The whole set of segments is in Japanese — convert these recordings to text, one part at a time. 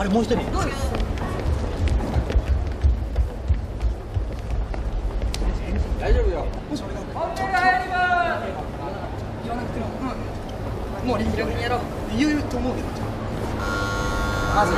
あれもう一人？大丈夫よ。言わなくても、うん、もう。力量にやろう。言うと思うけどまず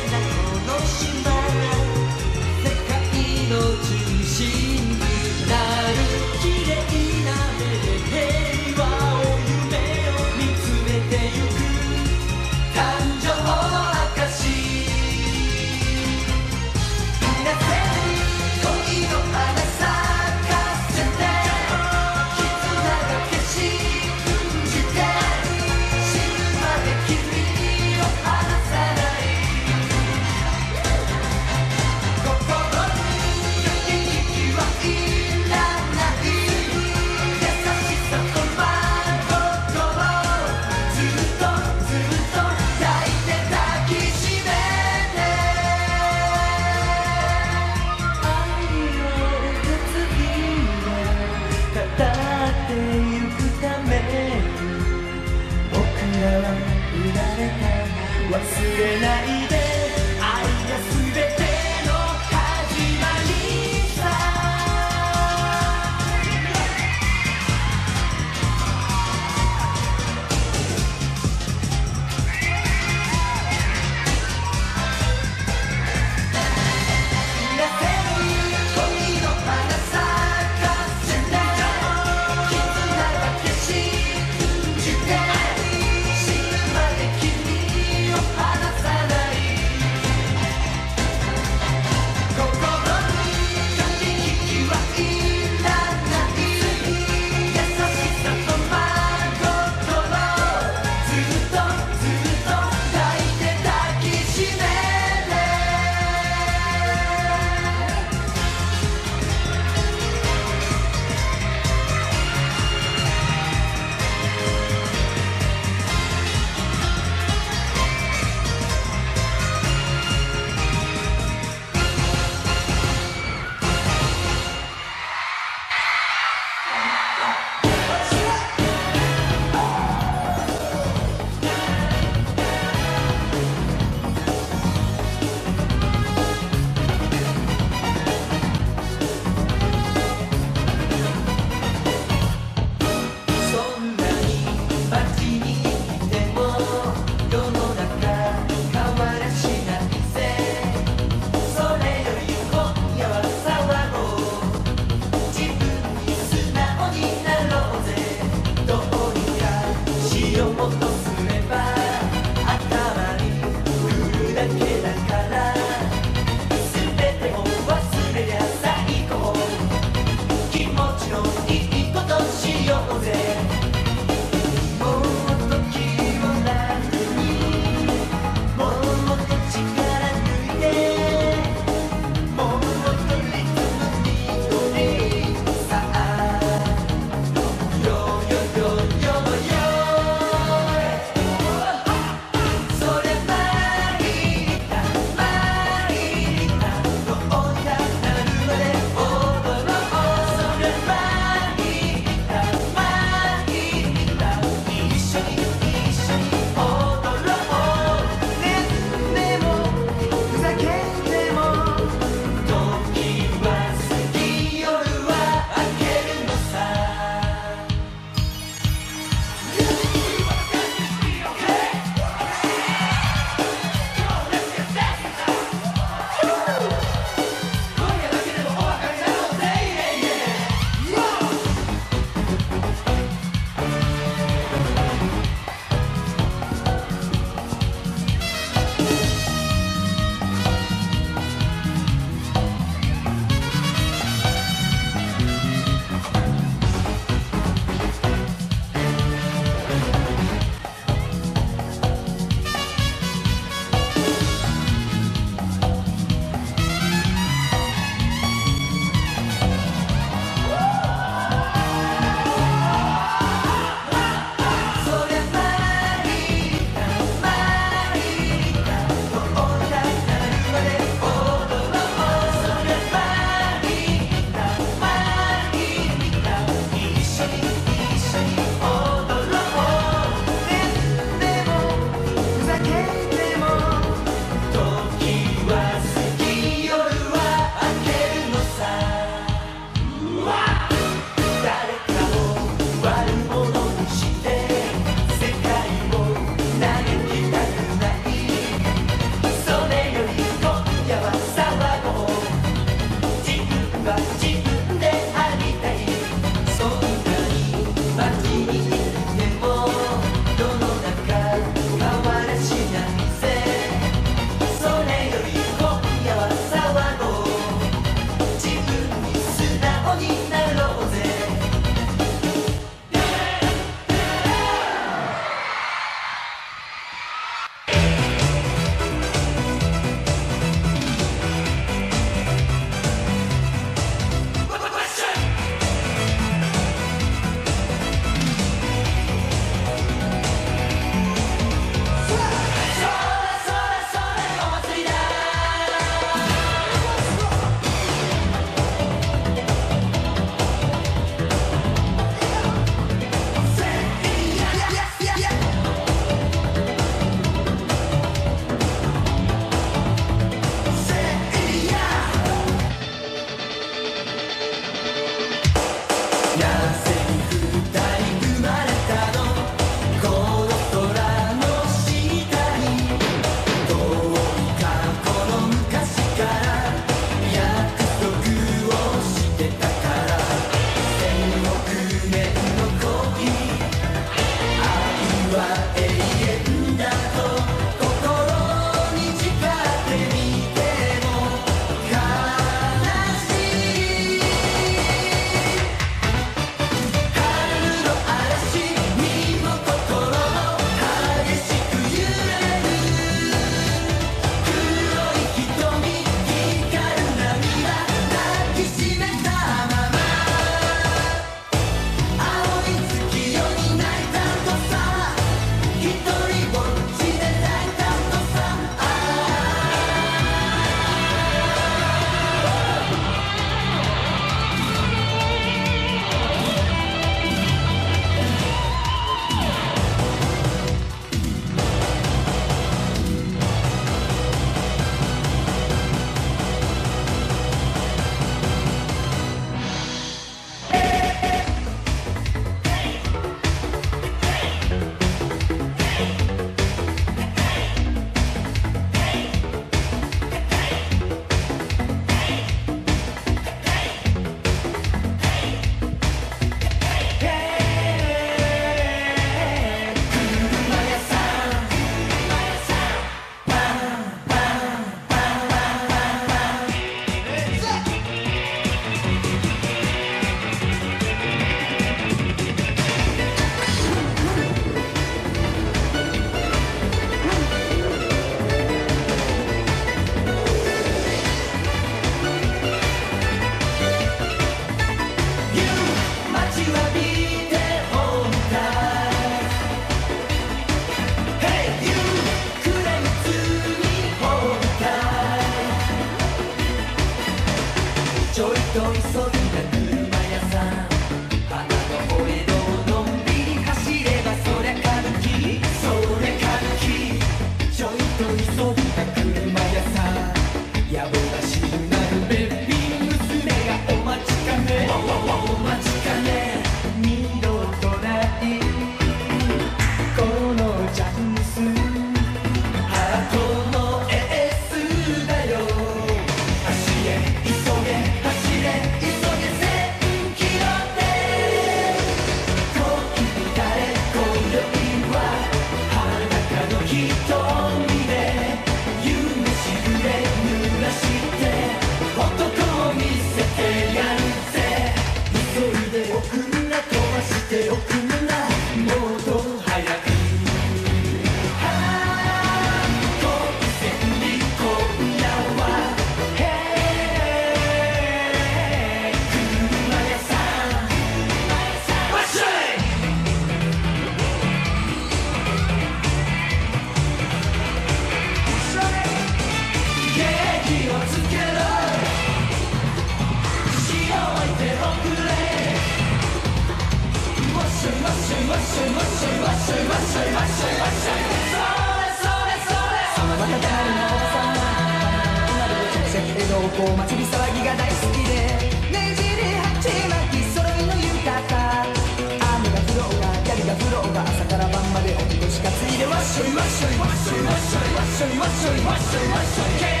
Russian, Russian, Russian, Russian.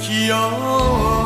귀여워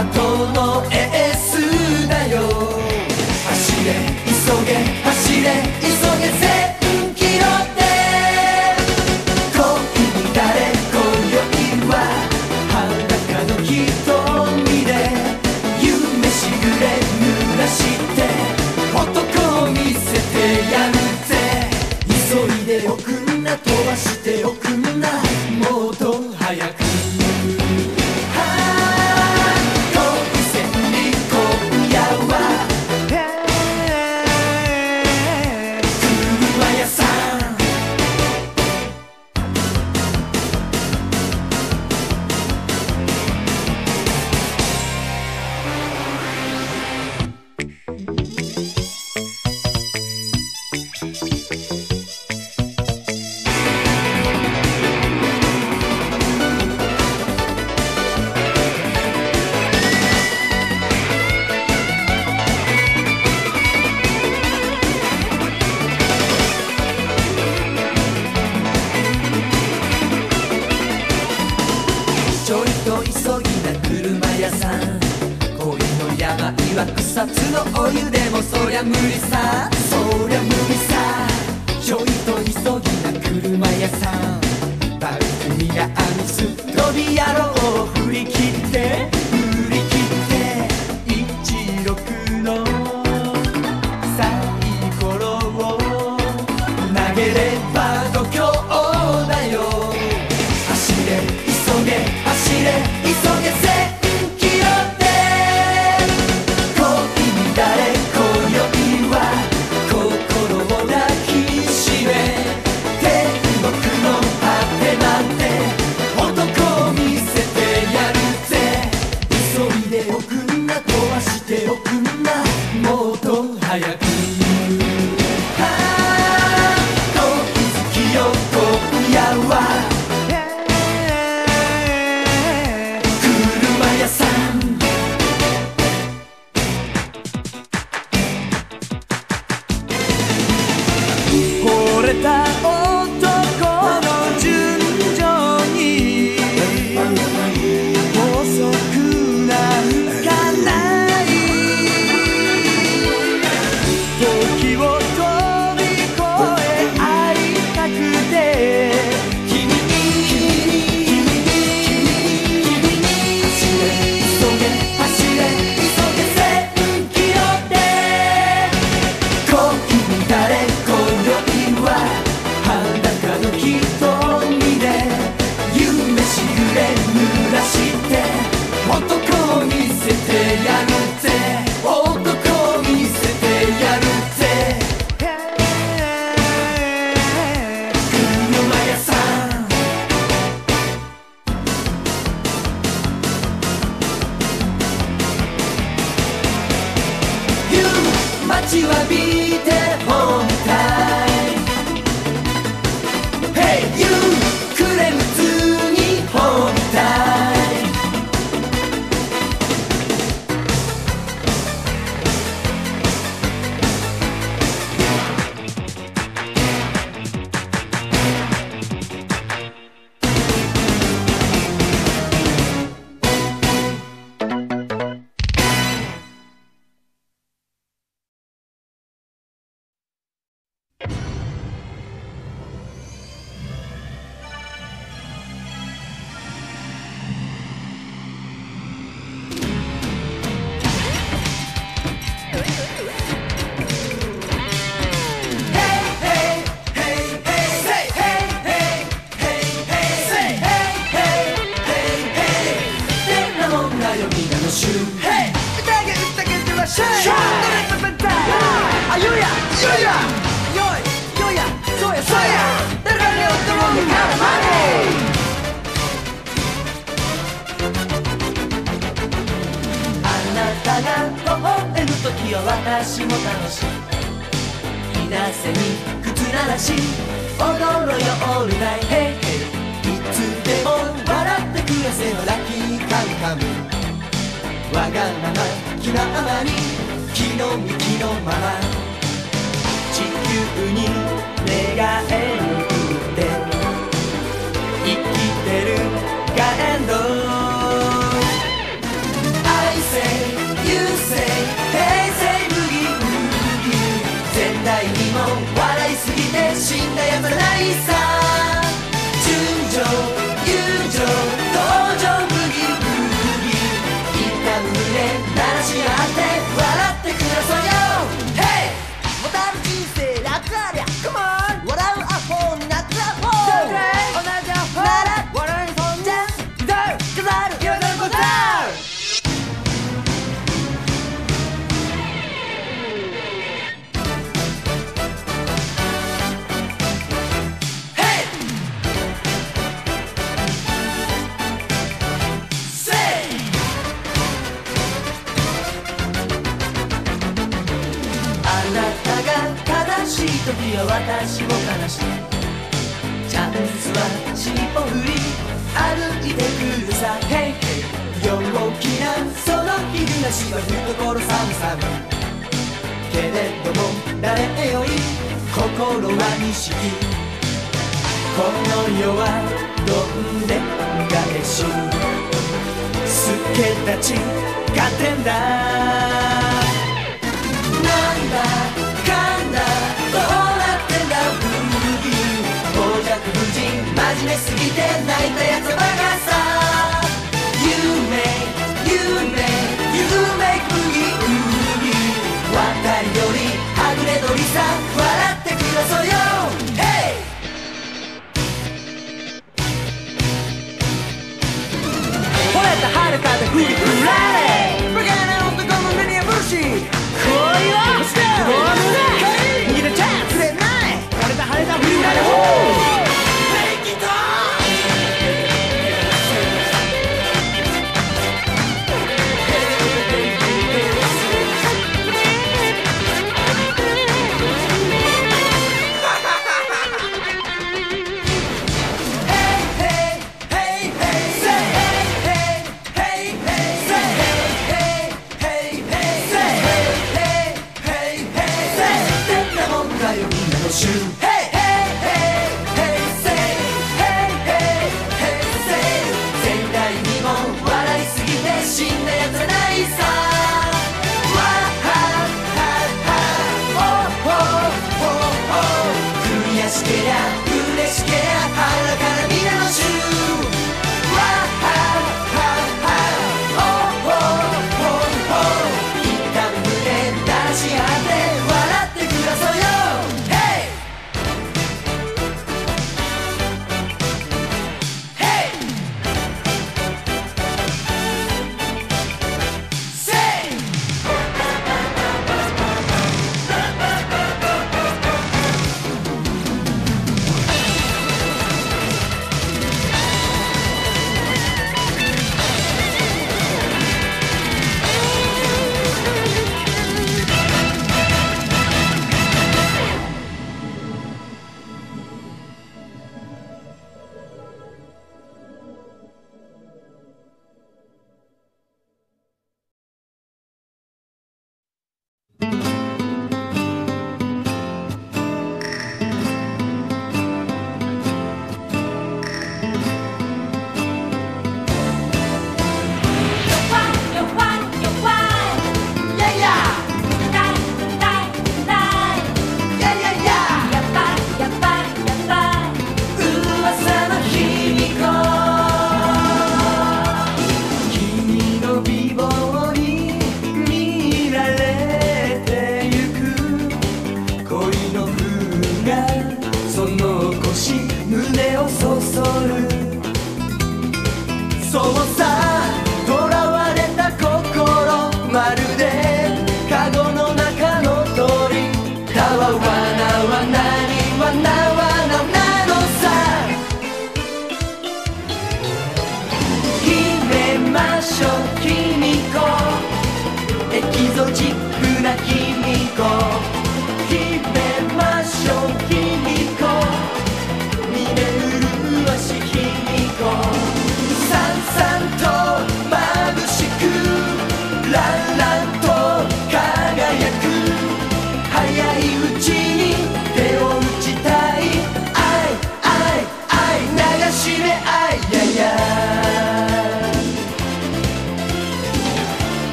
para todos.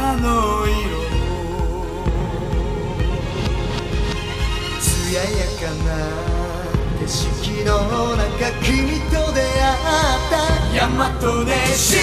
花の色。艶やかな景色の中君と出会った。大和でし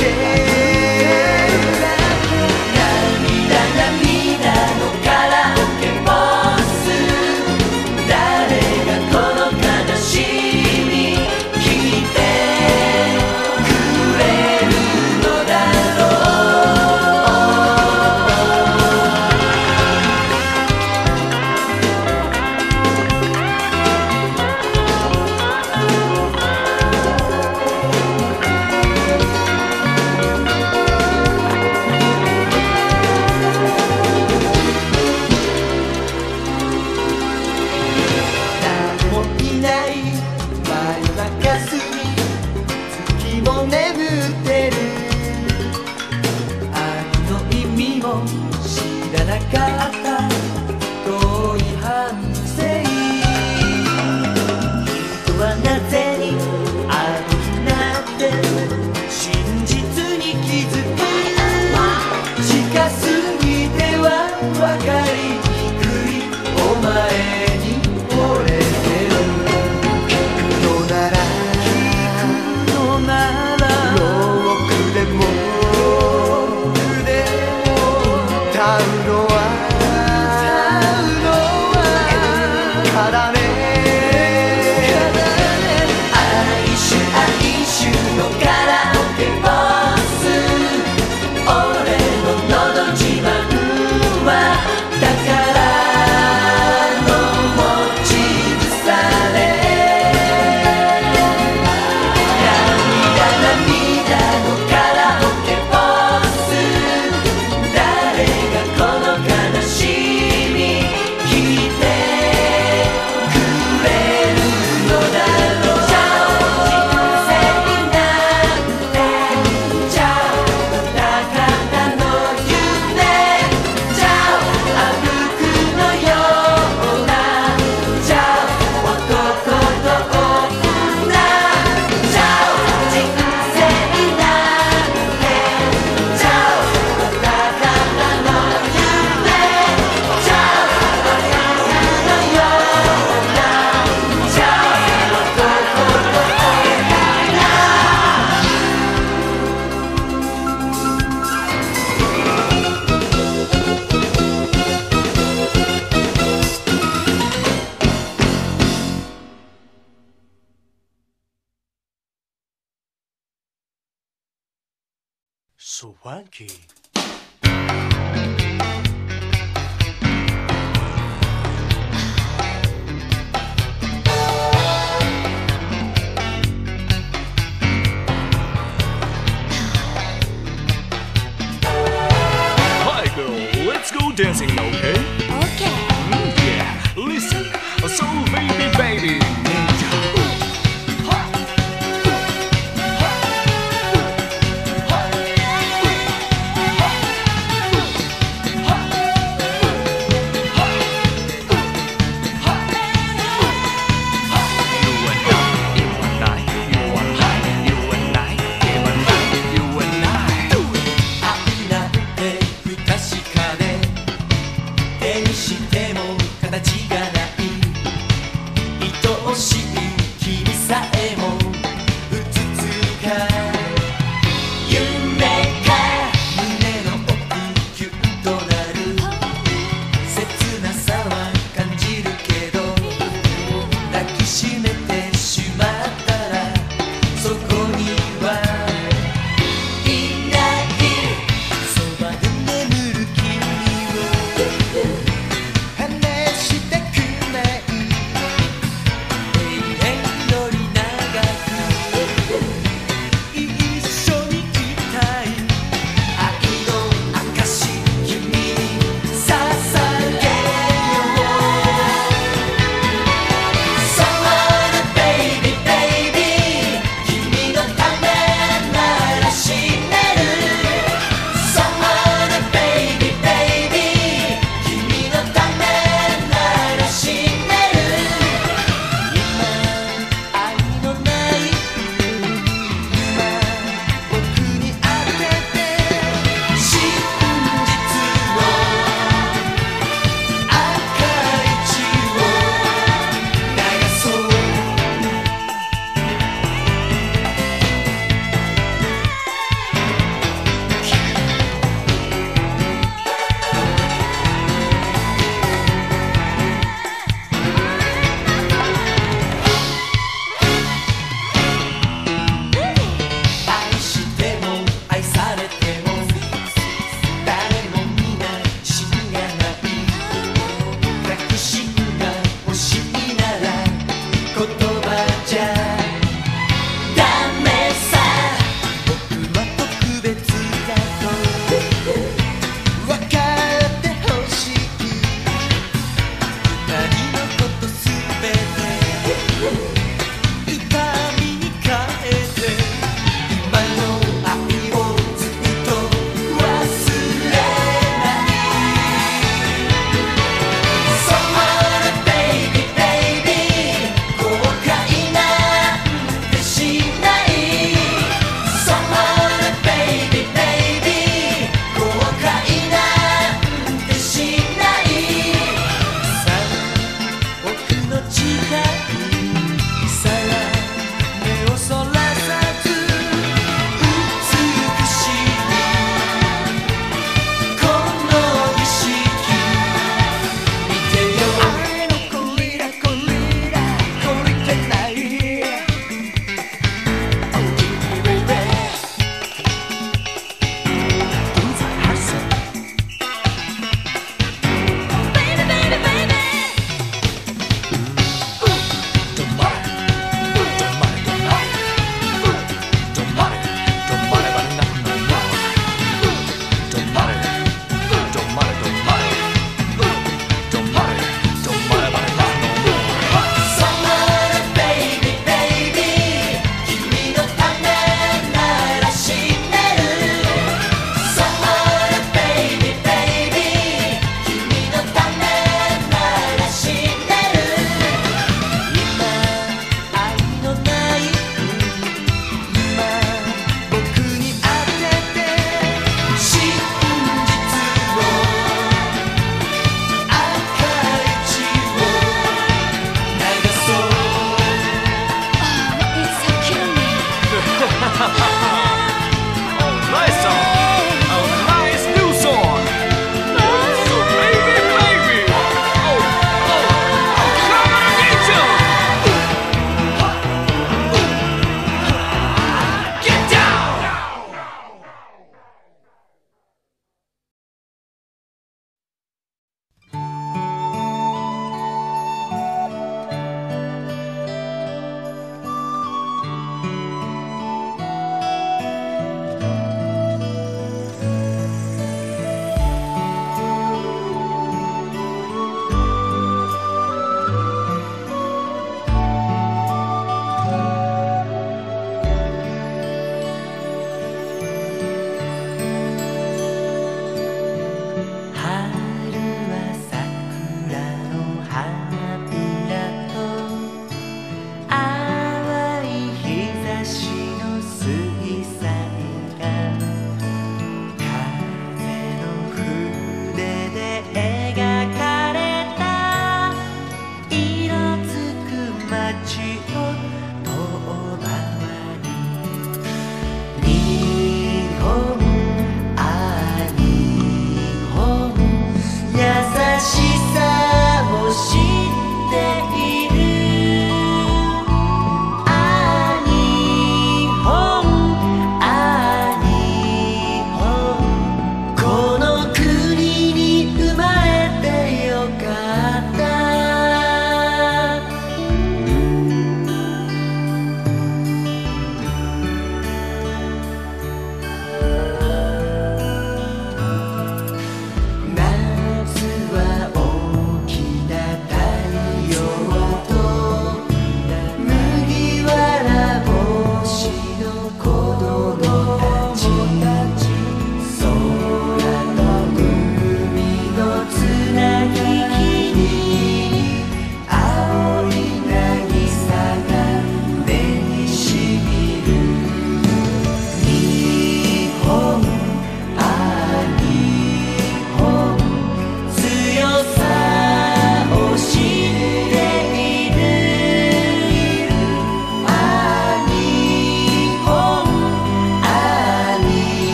care.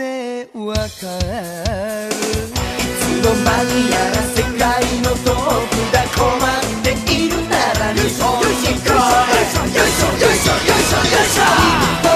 ぜわかるつの間にやら世界の。トップだ困っているなら日本よいしょよいしょよいしょよいしょよいしょ。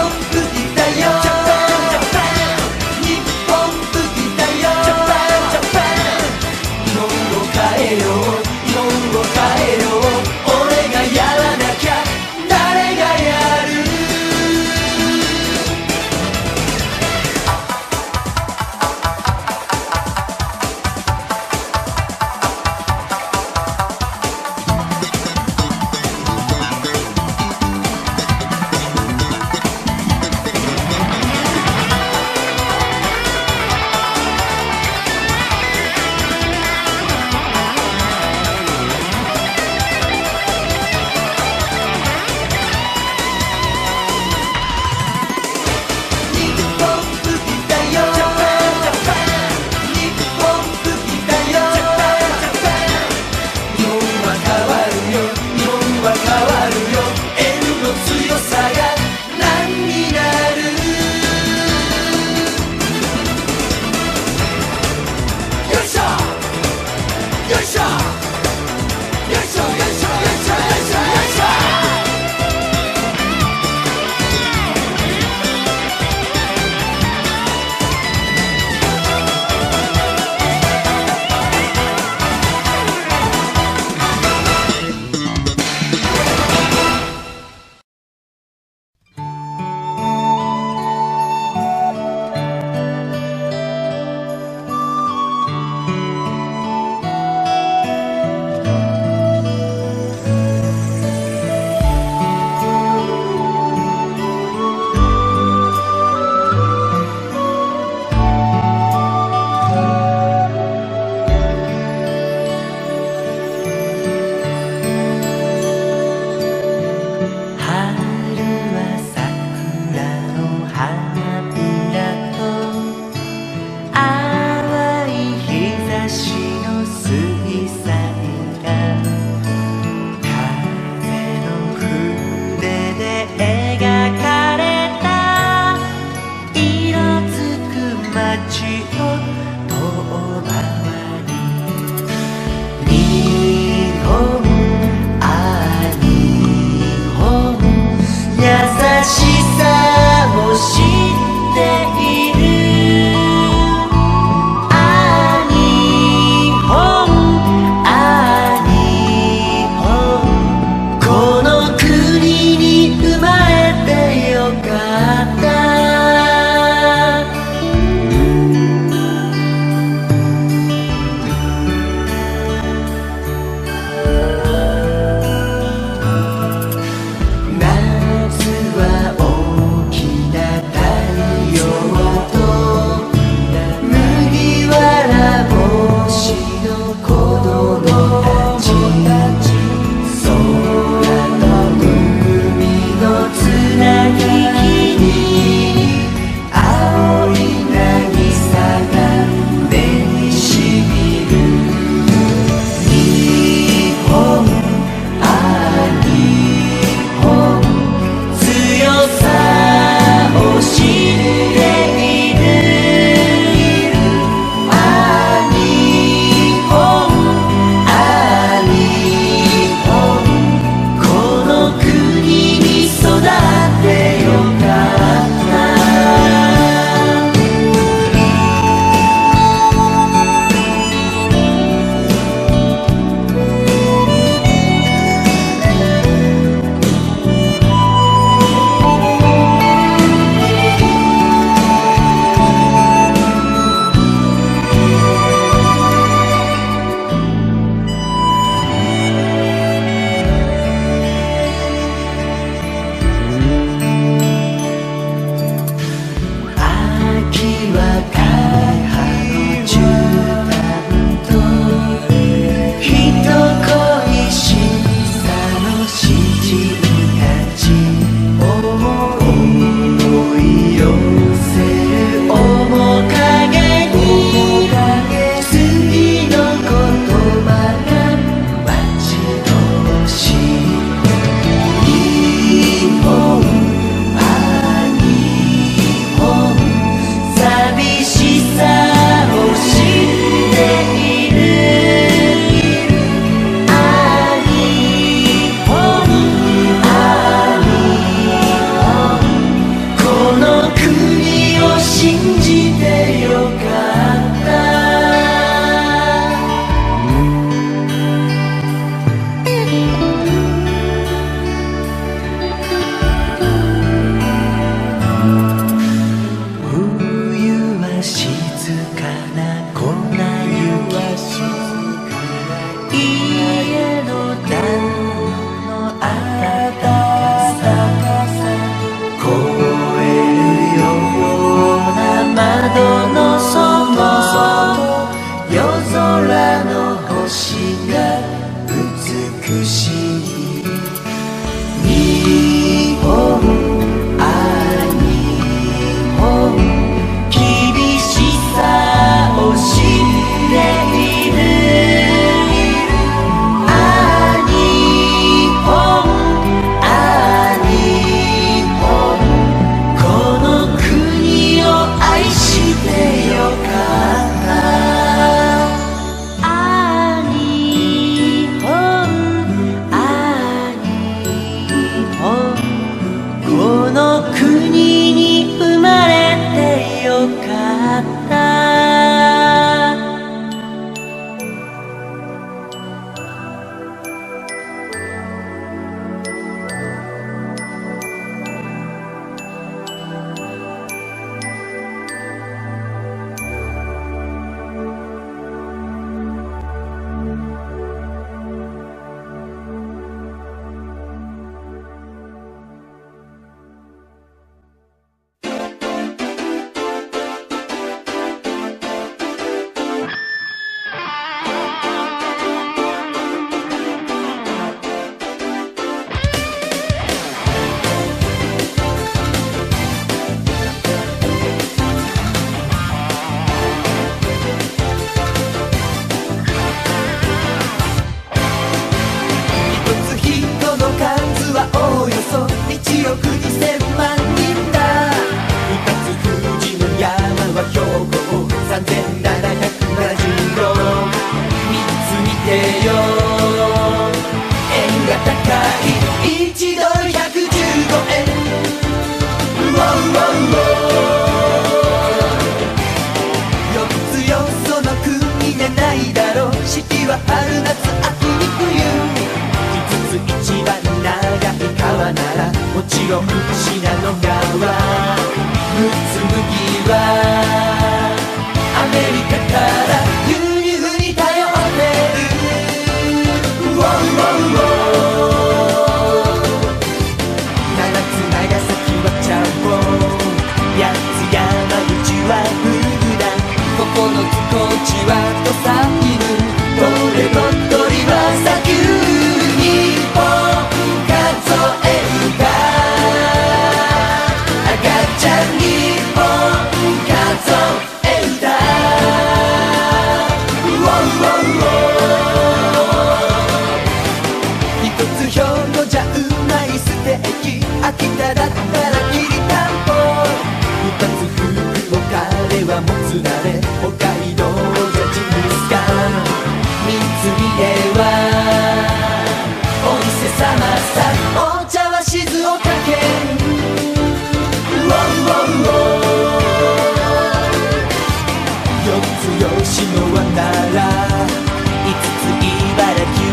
白信濃川ムつムはアメリカから輸入に頼ってる。ウォウウォウウォこのきこちはとさきるどれも鳥は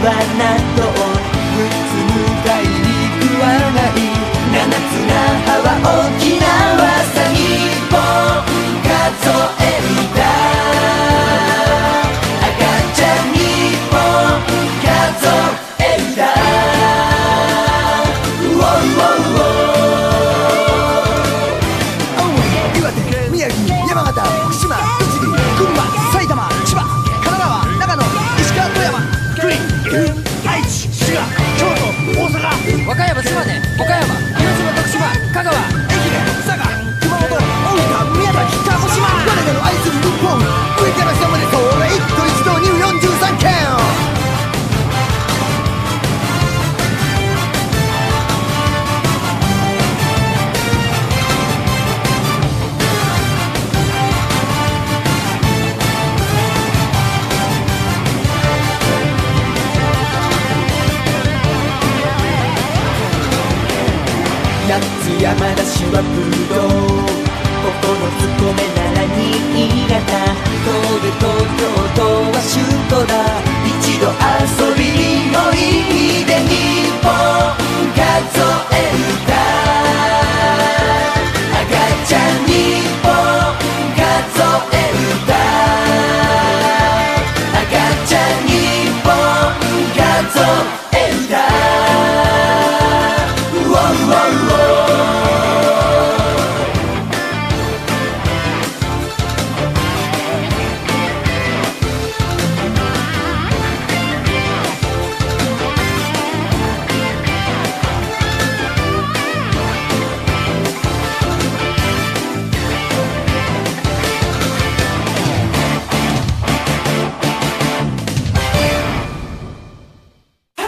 by night, the